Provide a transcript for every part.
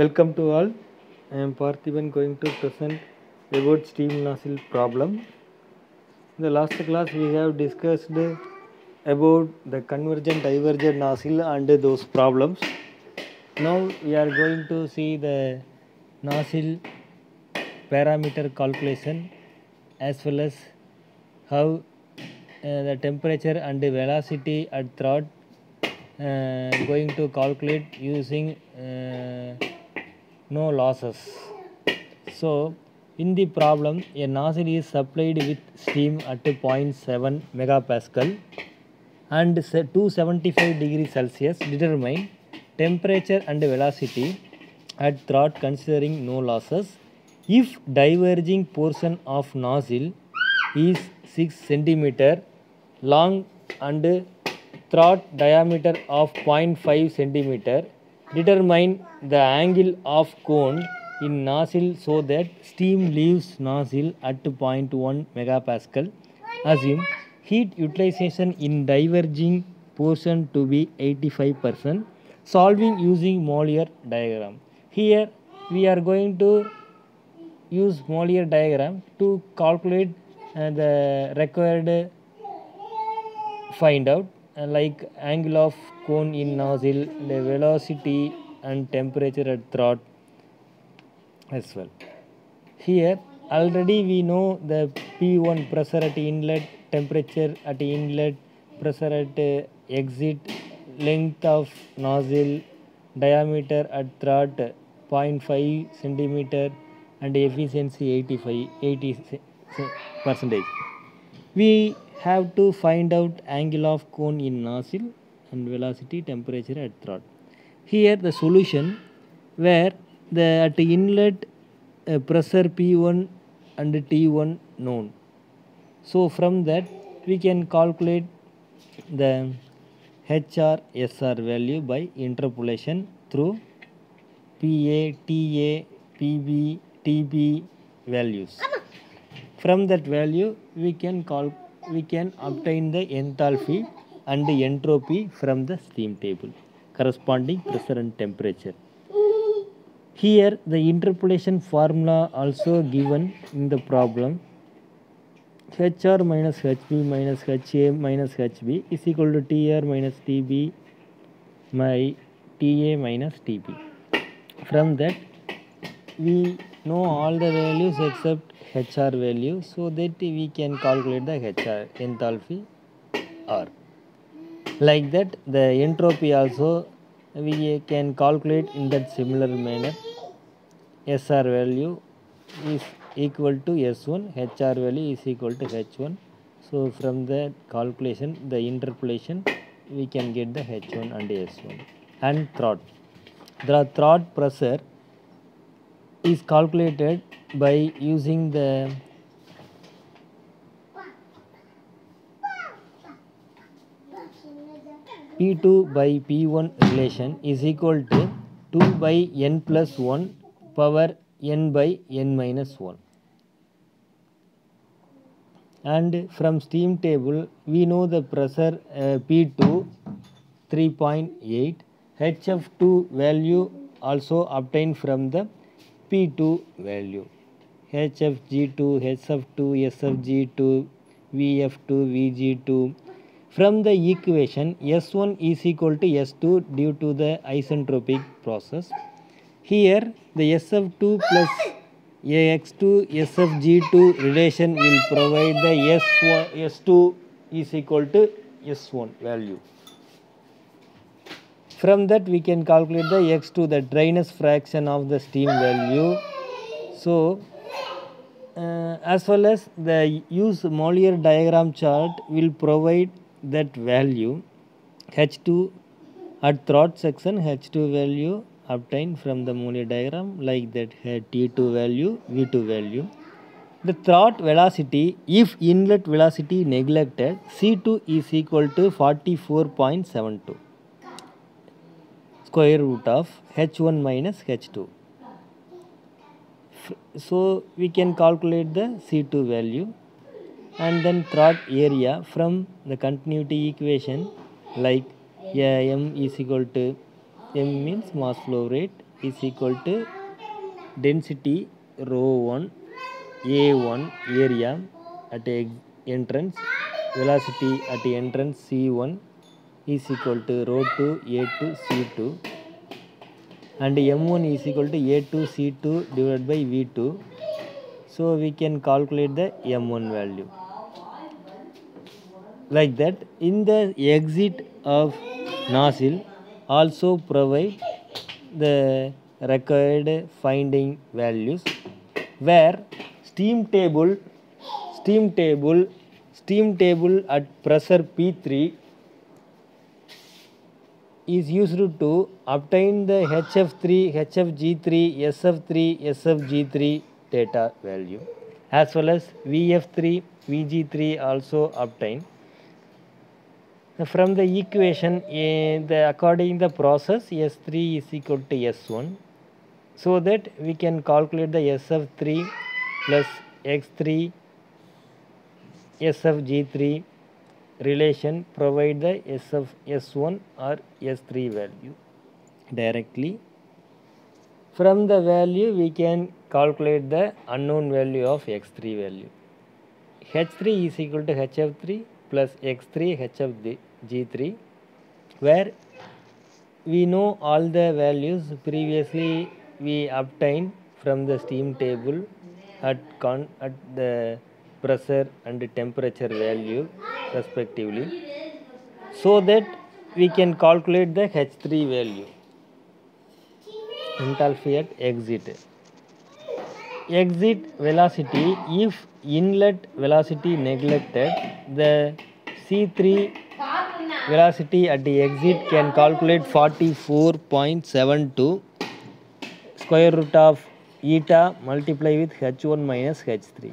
Welcome to all. I am Parthiban going to present about steam nozzle problem. In the last class we have discussed about the convergent divergent nozzle and those problems. Now we are going to see the nozzle parameter calculation as well as how uh, the temperature and the velocity at throat uh, going to calculate using uh, no losses. So in the problem a nozzle is supplied with steam at 0.7 megapascal and 275 degree Celsius determine temperature and velocity at throat considering no losses if diverging portion of nozzle is 6 centimeter long and throat diameter of 0.5 centimeter determine the angle of cone in nozzle so that steam leaves nozzle at 0.1 megapascal. Assume heat utilization in diverging portion to be 85% solving using Mollier diagram. Here we are going to use Mollier diagram to calculate uh, the required find out like angle of cone in nozzle the velocity and temperature at throat as well. Here already we know the p1 pressure at inlet temperature at inlet pressure at uh, exit length of nozzle diameter at throat 0.5 centimeter and efficiency 85 80 se- se- percentage. We have to find out angle of cone in nozzle and velocity temperature at throat here the solution where the at inlet uh, pressure p1 and t1 known. So from that we can calculate the hr sr value by interpolation through pa ta pb tb values. From that value we can call we can obtain the enthalpy and the entropy from the steam table corresponding pressure and temperature. Here the interpolation formula also given in the problem. Hr minus hb minus ha minus hb is equal to tr minus tb by ta minus tb from that we know all the values except hr value so that we can calculate the hr enthalpy r. Like that the entropy also we can calculate in that similar manner. Sr value is equal to s1 hr value is equal to h1 so from the calculation the interpolation we can get the h1 and s1 and throat the throat pressure is calculated by using the P2 by P1 relation is equal to 2 by n plus 1 power n by n minus 1 and from steam table we know the pressure uh, P2 3.8 HF2 value also obtained from the P2 value. HFG2 SF2 SFG2 VF2 VG2 from the equation S1 is equal to S2 due to the isentropic process. Here the SF2 plus AX2 SFG2 relation will provide the S1 S2 is equal to S1 value from that we can calculate the x2 the dryness fraction of the steam value. So uh, as well as the use Mollier diagram chart will provide that value. H2 at throat section h2 value obtained from the Mollier diagram like that uh, t2 value v2 value. The throat velocity if inlet velocity neglected c2 is equal to 44.72 square root of h1 minus h2 so we can calculate the c2 value and then throat area from the continuity equation like m is equal to m means mass flow rate is equal to density rho 1 a1 area at entrance velocity at the entrance c1 is equal to rho 2 a2 c2 and m1 is equal to a2 c2 divided by v2 so we can calculate the m1 value. Like that in the exit of nozzle also provide the required finding values where steam table steam table steam table at pressure p3 is used to obtain the HF3, HFG3, SF3, SFG3 data value as well as VF3, VG3 also obtain. From the equation, eh, the according the process S3 is equal to S1 so that we can calculate the SF3 plus X3 SFG3 relation provide the SF S1 or S3 value directly. From the value we can calculate the unknown value of X3 value. H3 is equal to h HF3 plus X3 h of g3 where we know all the values previously we obtained from the steam table at con at the pressure and temperature value respectively so that we can calculate the H3 value. Enthalpy at exit. Exit velocity if inlet velocity neglected the C3 velocity at the exit can calculate 44.72 square root of eta multiply with h1 minus h3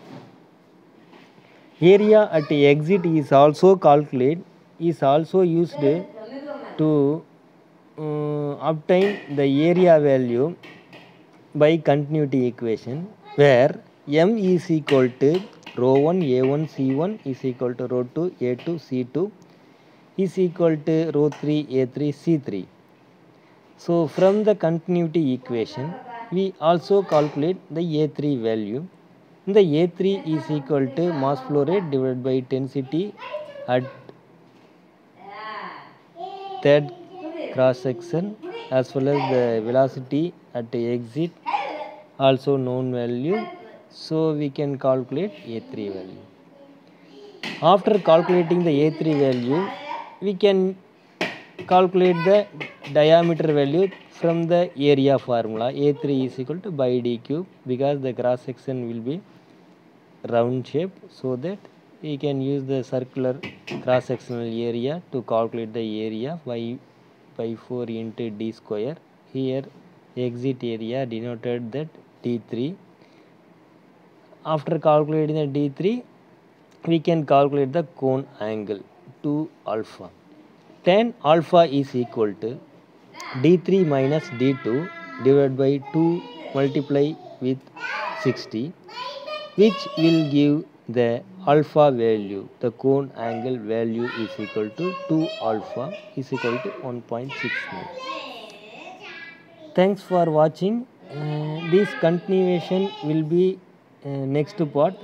area at exit is also calculated is also used to uh, obtain the area value by continuity equation where m is equal to rho 1 a1 c1 is equal to rho 2 a2 c2 is equal to rho 3 a3 c3 so from the continuity equation we also calculate the a3 value the a3 is equal to mass flow rate divided by density at third cross section as well as the velocity at the exit also known value. So we can calculate a3 value. After calculating the a3 value we can calculate the diameter value from the area formula a3 is equal to by d cube because the cross section will be round shape so that we can use the circular cross sectional area to calculate the area by by 4 into d square. Here exit area denoted that d3 after calculating the d3 we can calculate the cone angle 2 alpha. Tan alpha is equal to d3 minus d2 divided by 2 multiply with 60 which will give the alpha value. The cone angle value is equal to 2 alpha is equal to 1.69 thanks for watching. Uh, this continuation will be uh, next part